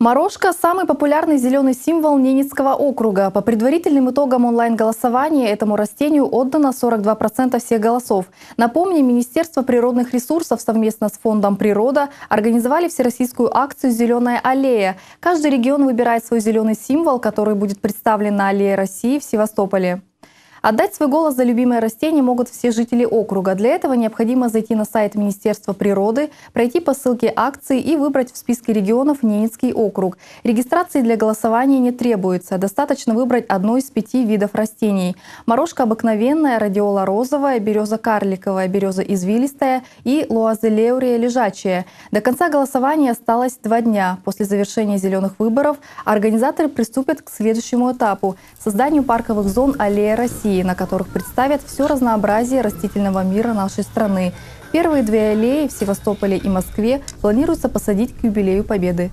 Морожка – самый популярный зеленый символ Ненецкого округа. По предварительным итогам онлайн-голосования этому растению отдано 42% всех голосов. Напомним, Министерство природных ресурсов совместно с Фондом «Природа» организовали всероссийскую акцию «Зеленая аллея». Каждый регион выбирает свой зеленый символ, который будет представлен на аллее России в Севастополе. Отдать свой голос за любимое растение могут все жители округа. Для этого необходимо зайти на сайт Министерства природы, пройти по ссылке акции и выбрать в списке регионов Ненецкий округ. Регистрации для голосования не требуется. Достаточно выбрать одно из пяти видов растений. Морожка обыкновенная, радиола розовая, береза карликовая, береза извилистая и луазелеурия лежачая. До конца голосования осталось два дня. После завершения зеленых выборов организаторы приступят к следующему этапу – созданию парковых зон «Аллея России» аллеи, на которых представят все разнообразие растительного мира нашей страны. Первые две аллеи в Севастополе и Москве планируется посадить к юбилею Победы.